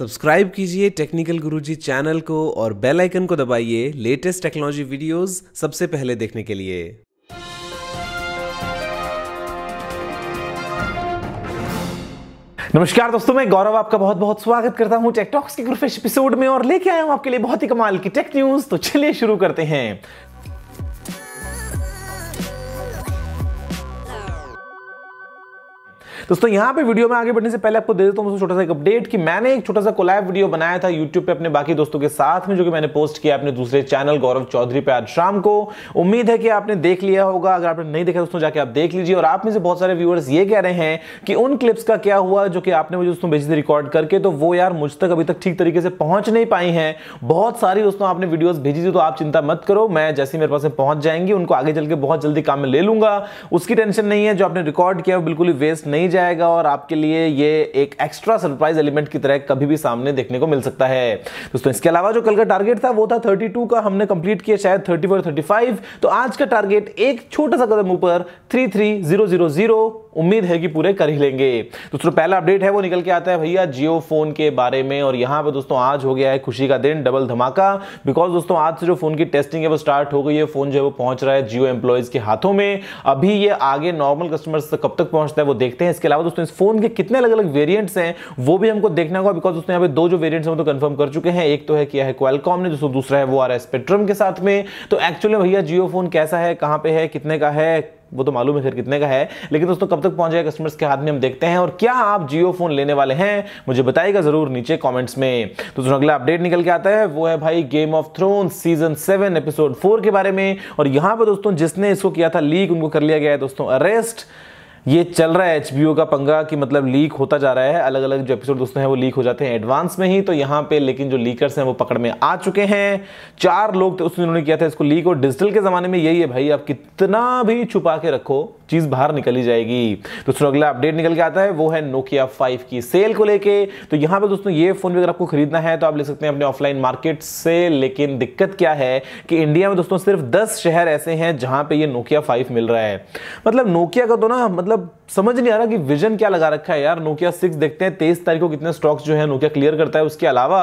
Subscribe कीजिए technical गुरुजी channel को और बेल आइकन को दबाइए लेटेस्ट टेक्नोलॉजी वीडियोस सबसे पहले देखने के लिए। नमस्कार दोस्तों, मैं गौरव आपका बहुत बहुत स्वागत करता हूँ टेकटॉक्स के एपिसोड में और लेके आया हूँ आपके लिए बहुत ही कमाल की टेक न्यूज़ तो चलिए शुरू करते हैं। दोस्तों, यहाँ पे वीडियो में आगे बढ़ने से पहले आपको दे देता हूँ छोटा सा एक अपडेट कि मैंने एक छोटा सा कोलैब वीडियो बनाया था यूट्यूब पे अपने बाकी दोस्तों के साथ में, जो कि मैंने पोस्ट किया अपने दूसरे चैनल गौरव चौधरी पे आज शाम को। उम्मीद है कि आपने देख लिया होगा। अगर आपने नहीं देखा दोस्तों, जाके आप देख लीजिए। और आप में से बहुत सारे व्यूअर्स ये कह रहे हैं कि उन क्लिप्स का क्या हुआ, जो कि आपने मुझे दोस्तों भेजी थी रिकॉर्ड करके। तो वो यार मुझ तक अभी तक ठीक तरीके से पहुँच नहीं पाई हैं। बहुत सारी दोस्तों आपने वीडियोस भेजी थी तो आप चिंता मत करो। मैं जैसे मेरे पास पहुँच जाएँगी, उनको आगे चल के बहुत जल्दी काम में ले लूँगा। उसकी टेंशन नहीं है, जो आपने रिकॉर्ड किया वो बिल्कुल वेस्ट नहीं जाएगा और आपके लिए ये एक एक्स्ट्रा सरप्राइज़ एलिमेंट की तरह कभी भी सामने देखने को मिल सकता है। दोस्तों, इसके अलावा जो कल का टारगेट था, वो था 32 का हमने कंप्लीट किया शायद 34 35 तो आज का टारगेट एक छोटा सा कदम ऊपर 33000 उम्मीद है कि पूरे कर ही लेंगे। दोस्तों, पहला अपडेट है, वो निकल के आता है भैया जियो फ़ोन के बारे में। और यहाँ पे दोस्तों, आज हो गया है खुशी का दिन डबल धमाका। बिकॉज़ दोस्तों, आज से जो फ़ोन की टेस्टिंग है, वो स्टार्ट हो गई है। फ़ोन जो है, वो पहुँच रहा है जियो एम्प्लॉयज़ के हाथों में। अभी ये आगे नॉर्मल कस्टमर्स कब तक पहुँचता है, वो देखते हैं। इसके अलावा दोस्तों, इस फ़ोन के कितने अलग अलग वेरियंट्स हैं, वो भी हमको देखना होगा बिकॉज़ दोस्तों, यहाँ पे दो जो वेरियंट्स हैं, वो तो कंफर्म कर चुके हैं। एक तो है किया है क्वेलकॉम ने, दोस्तों, दूसरा है वो आ रहा है स्पेक्ट्रम के साथ में। तो एक्चुअली भैया, जियो फ़ोन कैसा है, कहाँ पे है, कितने का है, वो तो मालूम है फिर कितने का है। लेकिन दोस्तों, कब तक पहुँच जाएगा कस्टमर्स के हाथ में, हम देखते हैं। और क्या आप जियो फ़ोन लेने वाले हैं, मुझे बताइएगा ज़रूर नीचे कमेंट्स में। तो दोस्तों, अगला अपडेट निकल के आता है, वो है भाई Game of Throne season seven episode four के बारे में। और यहाँ पर दोस्तों, जिसने इसको किया था लीक उनको कर लिया गया है, दोस्तों अरेस्ट ये चल रहा है HBO का पंगा कि मतलब लीक होता जा रहा है। अलग अलग जो एपिसोड दोस्तों हैं वो लीक हो जाते हैं एडवांस में ही। तो यहाँ पे लेकिन जो लीकर्स हैं वो पकड़ में आ चुके हैं। चार लोग तो उन्होंने किया था इसको लीक और डिजिटल के जमाने में यही है भाई, आप कितना भी छुपा के रखो चीज़ बाहर निकली जाएगी। दोस्तों अगला अपडेट निकल के आता है, वो है नोकिया 5 की सेल को लेके। तो यहाँ पे दोस्तों, ये फ़ोन भी अगर आपको खरीदना है तो आप ले सकते हैं अपने ऑफलाइन मार्केट से, लेकिन दिक्कत क्या है कि इंडिया में दोस्तों सिर्फ़ 10 शहर ऐसे हैं जहाँ पे ये नोकिया 5 मिल रहा है। मतलब नोकिया का तो ना मतलब समझ नहीं आ रहा कि विजन क्या लगा रखा है यार। नोकिया सिक्स देखते हैं, तेईस तारीख को कितने स्टॉक्स जो है नोकिया क्लियर करता है। उसके अलावा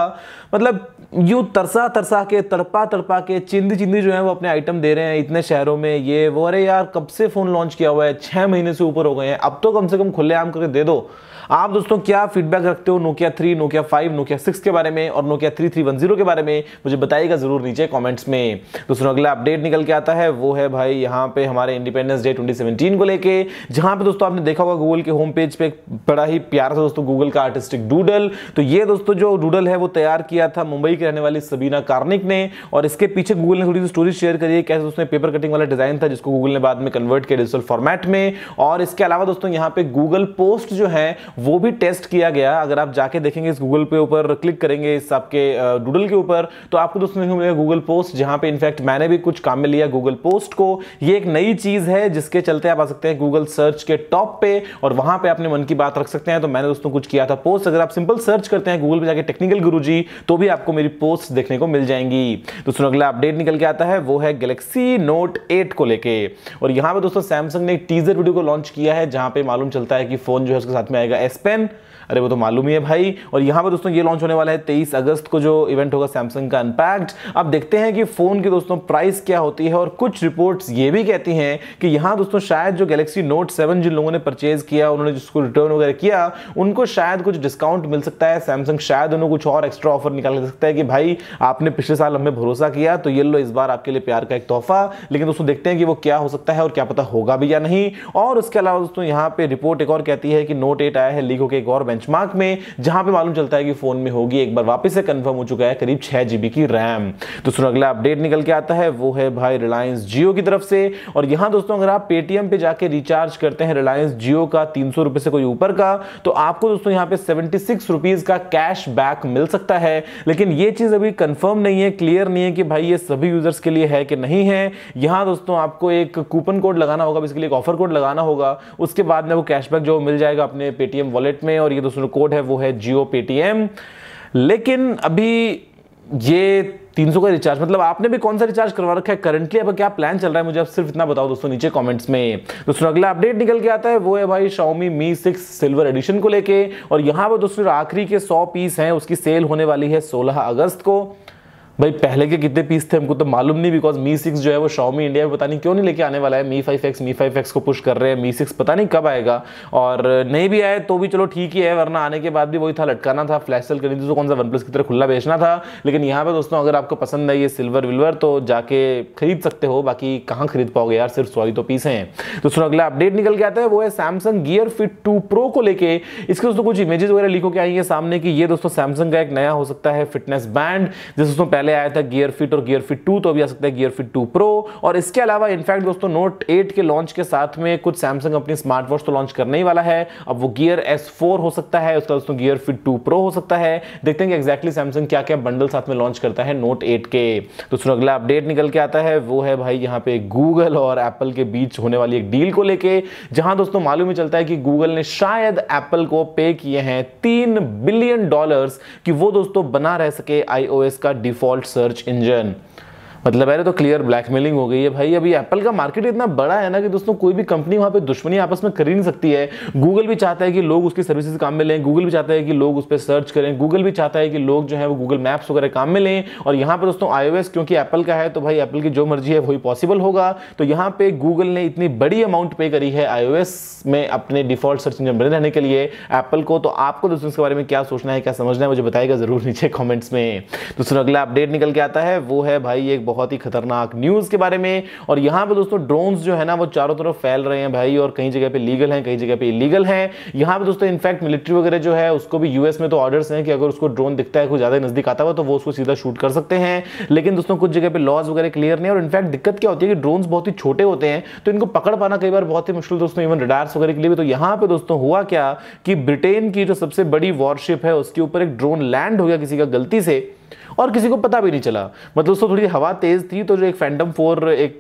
मतलब यू तरसा तरसा के, तड़पा तड़पा के, चिंदी चिंदी जो है वो अपने आइटम दे रहे हैं इतने शहरों में। ये वो, अरे यार, कब से फ़ोन लॉन्च किया हुआ है, छह महीने से ऊपर हो गए हैं। अब तो कम से कम खुले आम करके दे दो। आप दोस्तों क्या फीडबैक रखते हो Nokia three Nokia five Nokia six के बारे में और Nokia three three one zero के बारे में? मुझे बताइएगा ज़रूर नीचे कमेंट्स में। दोस्तों, अगला अपडेट निकल के आता है। वो है भाई यहाँ पे हमारे इंडिपेंडेंस डे 2017 को लेके, जहाँ पे दोस्तों आपने देखा होगा गूगल के होम पेज पे बड़ा ही प्यारा था दोस्तों गूगल का आर्टिस्टिक डूडल तो ये दोस्तों जो डूडल है, वो तैयार किया था मुंबई की रहने वाली सबीना कार्निक ने और इसके पीछे गूगल ने थोड़ी सी स्टोरी शेयर करी है। कैसे उसमें पेपर कटिंग वाला डिज़ाइन था, जिसको गूगल ने बाद में कन्वर्ट किया डिजिटल फॉर्मेट में। और इसके अलावा दोस्तों, यहाँ पे गूगल पोस्ट जो है, वो भी टेस्ट किया गया। अगर आप जाके देखेंगे इस गूगल पे ऊपर क्लिक करेंगे इस आपके डूडल के ऊपर तो आपको दोस्तों मिलेगा गूगल पोस्ट जहाँ पे इनफैक्ट मैंने भी कुछ काम में लिया गूगल पोस्ट को। ये एक नई चीज़ है, जिसके चलते आप आ सकते हैं गूगल सर्च के टॉप पे, और वहाँ पे अपने मन की बात रख सकते हैं। तो मैंने दोस्तों कुछ किया था पोस्ट अगर आप सिंपल सर्च करते हैं गूगल पे जाके टेक्निकल गुरु तो भी आपको मेरी पोस्ट देखने को मिल जाएँगी। दोस्तों, अगला अपडेट निकल के आता है, वो है गैलेक्सी नोट 8 को लेके। और यहाँ पे दोस्तों सैमसंग ने टीजर वीडियो को लॉन्च किया है, जहाँ पे मालूम चलता है कि फ़ोन जो है उसके साथ में आएगा एस पेन अरे वो तो मालूम ही है भाई। और यहाँ पर दोस्तों ये लॉन्च होने वाला है तेईस अगस्त को, जो इवेंट होगा सैमसंग का अनपैक्ड अब देखते हैं कि फ़ोन की दोस्तों प्राइस क्या होती है और कुछ रिपोर्ट्स ये भी कहती हैं कि यहाँ दोस्तों शायद जो गैलेक्सी नोट सेवन जिन लोगों ने परचेज किया, उन्होंने जिसको रिटर्न वगैरह किया, उनको शायद कुछ डिस्काउंट मिल सकता है। सैमसंग शायद उन्हें कुछ और एक्स्ट्रा ऑफ़र निकाल सकता है कि भाई, आपने पिछले साल हमें भरोसा किया तो ये लो इस बार आपके लिए प्यार का एक तोहफा। लेकिन दोस्तों देखते हैं कि वो क्या हो सकता है और क्या पता होगा भी या नहीं। और उसके अलावा दोस्तों यहाँ पे रिपोर्ट एक और कहती है कि नोट एट आया है लीक होकर एक और बेंचमार्क में, जहाँ पे मालूम चलता है कि फ़ोन में होगी, एक बार वापस से कंफर्म हो चुका है करीब छह जीबी की रैम तो सुनो, अगला अपडेट निकल के आता है, वो है भाई रिलायंस जियो की तरफ़ से। और यहाँ दोस्तों, अगर आप पेटीएम पे जाके रिचार्ज करते हैं रिलायंस जियो का तीन सौ से कोई ऊपर का तो आपको दोस्तों यहाँ पे सेवेंटी का कैश मिल सकता है। लेकिन ये चीज़ अभी कंफर्म नहीं है क्लियर नहीं है कि भाई ये सभी यूज़र्स के लिए है कि नहीं है। यहाँ दोस्तों, आपको एक कूपन कोड लगाना होगा इसके लिए एक ऑफ़र कोड लगाना होगा। उसके बाद में वो कैशबैक जो मिल जाएगा अपने पेटीएम वॉलेट में, और ये दोस्तों कोड है, वो है जियो पेटीएम। लेकिन अभी ये 300 का रिचार्ज मतलब आपने भी कौन सा रिचार्ज करवा रखा है करंटली अब क्या प्लान चल रहा है? मुझे आप सिर्फ़ इतना बताओ दोस्तों, नीचे कमेंट्स में। दोस्तों, अगला अपडेट निकल के आता है, वो है भाई Xiaomi Mi 6 सिल्वर एडिशन को लेके। और यहाँ पर दोस्तों आखिरी के 100 पीस हैं, उसकी सेल होने वाली है 16 अगस्त को। भाई, पहले के कितने पीस थे, हमको तो मालूम नहीं बिकॉज़ मी सिक्स जो है वो शॉमी इंडिया में पता नहीं क्यों नहीं लेके आने वाला है। Mi five X Mi five X को पुश कर रहे हैं। मी सिक्स पता नहीं कब आएगा। और नहीं भी आए तो भी चलो ठीक ही है, वरना आने के बाद भी वही था, लटकाना था। फ्लैश सेल करनी थी तो कौन सा वन प्लस की तरह खुला बेचना था। लेकिन यहाँ पर दोस्तों, अगर आपको पसंद है ये सिल्वर विल्वर तो जाके खरीद सकते हो। बाकी कहाँ खरीद पाओगे यार? सिर्फ़ सॉरी तो पीस हैं। दोस्तों अगला अपडेट निकल के आता है। वो है Samsung Gear Fit two Pro को लेके। इसके दोस्तों, कुछ इमेजेस वगैरह लिखो के आई है सामने की ये दोस्तों सैमसंग का एक नया हो सकता है फिटनेस बैंड जिस दोस्तों, पहले आया था गियर फिट फिट और गियर फिट टू तो अभी आ सकता है गियर फिट टू प्रो और इसके अलावा इनफैक्ट दोस्तों नोट एट के लॉन्च के साथ में कुछ सैमसंग अपनी स्मार्ट वॉच तो लॉन्च करने ही वाला है। अब वो गियर एस फोर हो सकता है, उसका दोस्तों गियर फिट टू प्रो हो सकता है। देखते हैं कि एक्जैक्टली सैमसंग क्या क्या बंडल साथ में लॉन्च करता है नोट एट के। दोस्तों अगला अपडेट निकल के आता है, वो है भाई यहाँ पे गूगल और एप्पल के बीच होने वाली एक डील को लेके, जहाँ दोस्तों मालूम ही चलता है कि गूगल ने शायद एप्पल को पे किए हैं तीन बिलियन डॉलर्स कि वो दोस्तों बना रह सके आईओएस का डिफ़ॉल्ट सर्च इंजन मतलब अरे तो क्लियर ब्लैकमेलिंग हो गई है भाई। अभी एप्पल का मार्केट इतना बड़ा है ना कि दोस्तों कोई भी कंपनी वहाँ पे दुश्मनी आपस में कर ही नहीं सकती है। गूगल भी चाहता है कि लोग उसकी सर्विसेज़ काम में लें। गूगल भी चाहता है कि लोग उस पर सर्च करें। गूगल भी चाहता है कि लोग जो है वो गूगल मैप्स वगैरह काम में लें। और यहाँ पर दोस्तों आईओएस क्योंकि एप्पल का है तो भाई एप्पल की जो मर्ज़ी है वही पॉसिबल होगा। तो यहाँ पे गूगल ने इतनी बड़ी अमाउंट पे करी है आईओएस में अपने डिफ़ॉल्ट सर्च इंजन बने रहने के लिए एप्पल को। तो आपको दोस्तों इसके बारे में क्या सोचना है, क्या समझना है, मुझे बताएगा ज़रूर नीचे कॉमेंट्स में। दोस्तों अगला अपडेट निकल के आता है, वो है भाई एक बहुत ही खतरनाक न्यूज़ के बारे में। और यहाँ पे दोस्तों ड्रोन्स जो है ना, वो चारों तरफ़ फैल रहे हैं भाई, और कई जगह पे लीगल हैं कई जगह पे इलीगल हैं। यहाँ पे दोस्तों इनफैक्ट मिलिट्री वगैरह जो है, उसको भी यूएस में तो ऑर्डर्स हैं कि अगर उसको ड्रोन दिखता है, कोई ज़्यादा नज़दीक आता हुआ तो वो उसको सीधा शूट कर सकते हैं। लेकिन दोस्तों, कुछ जगह पर लॉज वगैरह क्लियर नहीं और इनफैक्ट दिक्कत क्या होती है कि ड्रोन्स बहुत ही छोटे होते हैं तो इनको पकड़ पाना कई बार बहुत ही मुश्किल दोस्तों इवन रडार्स वगैरह के लिए भी। तो यहाँ पे दोस्तों, हुआ क्या कि ब्रिटेन की जो सबसे बड़ी वॉरशिप है, उसके ऊपर एक ड्रोन लैंड हो गया किसी का गलती से। और किसी को पता भी नहीं चला। मतलब दोस्तों थोड़ी हवा तेज थी तो जो एक फैंटम फोर, एक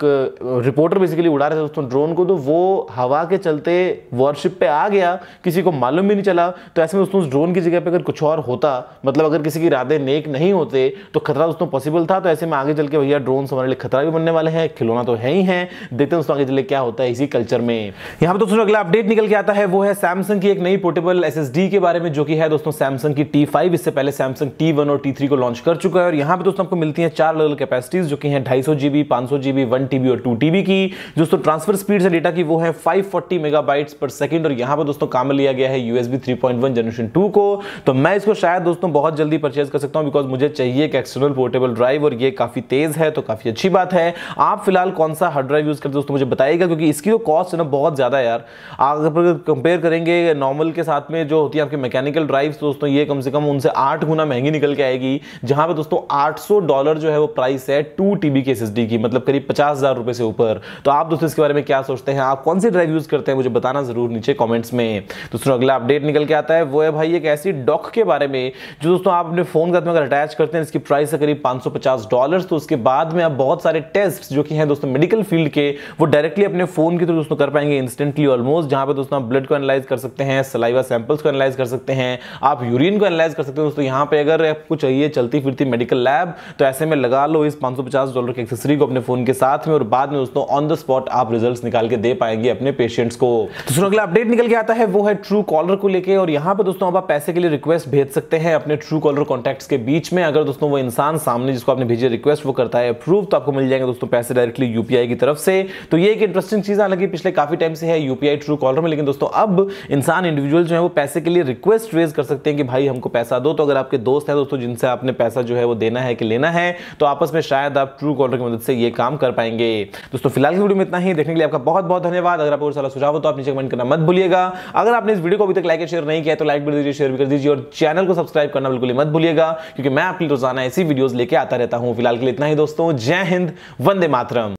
रिपोर्टर बेसिकली उड़ा रहे थे दोस्तों ड्रोन को तो वो हवा के चलते वॉरशिप पे आ गया, किसी को मालूम भी नहीं चला। तो ऐसे में दोस्तों उस ड्रोन की जगह पे अगर कुछ और होता मतलब अगर किसी की इरादे नेक नहीं होते तो खतरा दोस्तों पॉसिबल था। तो ऐसे में आगे चल के भैया ड्रोन हमारे लिए खतरा भी बनने वाले हैं, खिलौना तो है ही है। देखते हैं दोस्तों आगे चले क्या होता है इसी कल्चर में। यहाँ पर दोस्तों अगला अपडेट निकल के आता है, वो है सैमसंग की एक नई पोर्टेबल SSD के बारे में, जो कि है दोस्तों सैमसंग की टी इससे पहले सैमसंग टी और टी को लॉन्च कर चुका है और यहाँ पे दोस्तों आपको मिलती है चार अलग अलग कैपेसिटीज जो कि हैं ढाई सौ जीबी पाँच सौ जीबी वन टीबी और टू टीबी की। दोस्तों ट्रांसफ़र स्पीड से डेटा की वो है 540 मेगाबाइट्स पर सेकंड और यहाँ पर दोस्तों काम लिया गया है यूएसबी 3.1 जनरेशन 2 को। तो मैं इसको शायद दोस्तों बहुत जल्दी परचेज कर सकता हूँ बिकॉज़ मुझे चाहिए एक एक्सटर्नल पोर्टेबल ड्राइव और ये काफ़ी तेज है तो काफ़ी अच्छी बात है। आप फ़िलहाल कौन सा हार्ड ड्राइव यूज़ करते दोस्तों मुझे बताइएगा क्योंकि इसकी जो कॉस्ट है ना बहुत ज़्यादा यार। अगर कंपेयर करेंगे नॉर्मल के साथ में जो होती है आपके मैकेनिकल ड्राइव दोस्तों ये कम से कम उनसे आठ गुना महँगी निकल के आएगी जहाँ पर दोस्तों आठ सौ डॉलर जो है वो प्राइस है टू टीबी के SSD की मतलब करीब पचास हज़ार रुपए से ऊपर। तो आप दोस्तों इसके बारे में क्या सोचते हैं? आप कौन सी ड्राइव यूज़ करते हैं? मुझे बताना ज़रूर नीचे कॉमेंट्स में। दोस्तों अगला अपडेट निकल के आता है। वो है भाई एक ऐसी डॉक के बारे में, जो दोस्तों आप अपने फ़ोन का अगर अटैच करते हैं, इसकी प्राइस है करीब पाँच डॉलर तो उसके बाद में आप बहुत सारे टेस्ट जो कि हैं दोस्तों मेडिकल फ़ील्ड के, वो डायरेक्टली अपने फ़ोन के थ्रू दोस्तों कर पाएँगे इंस्टेंटली ऑलमोस्ट जहाँ पे दोस्तों आप ब्लड को एनालाइज कर सकते हैं सलाइवा सैंपल्स को एनालाइज कर सकते हैं, आप यूरिन को एनालाइज कर सकते हैं। दोस्तों, यहाँ पे अगर आपको चाहिए चलती फिरती मेडिकल लैब तो ऐसे में लगा लो इस 550 डॉलर के एक्सेसरी को अपने फ़ोन के साथ में और बाद में दोस्तों ऑन द स्पॉट आप रिजल्ट्स निकाल के दे पाएँगे अपने पेशेंट्स को। तो अगला अपडेट निकल के आता है, वो है ट्रू कॉलर को लेके और यहाँ पे दोस्तों आप पैसे के लिए रिक्वेस्ट भेज सकते हैं अपने ट्रू कॉलर कॉन्टैक्ट्स के बीच में। अगर दोस्तों वो इंसान सामने जिसको आपने भेजी रिक्वेस्ट वो करता है अप्रूव तो आपको मिल जाएँगे दोस्तों पैसे डायरेक्टली यूपीआई की तरफ़ से। तो ये एक इंटरेस्टिंग चीज़ हालाँकि पिछले काफ़ी टाइम से है यूपीआई ट्रू कॉलर में, लेकिन दोस्तों अब इंसान इंडिविजुअल जो है वो पैसे के लिए रिक्वेस्ट रेज कर सकते हैं कि भाई हमको पैसा दो। तो अगर आपके दोस्त है दोस्तों जिनसे आपने पैसा जो है वो देना है कि लेना है तो आपस में शायद आप ट्रू कॉलर की मदद से ये काम कर पाएँगे। दोस्तों, फ़िलहाल की वीडियो में इतना ही। देखने के लिए आपका बहुत बहुत धन्यवाद। अगर आपको सारा सुझाव हो तो आप नीचे कमेंट करना मत भूलिएगा। अगर आपने इस वीडियो को अभी तक लाइक शेयर नहीं किया तो लाइक भी दीजिए शेयर भी कर दीजिए और चैनल को सब्सक्राइब करना बिल्कुल मत भूलिएगा, क्योंकि मैं आपकी रोज़ाना ऐसी वीडियोज़ लेके आता रहता हूँ। फ़िलहाल के लिए इतना ही, दोस्तों। जय हिंद, वंदे मातरम।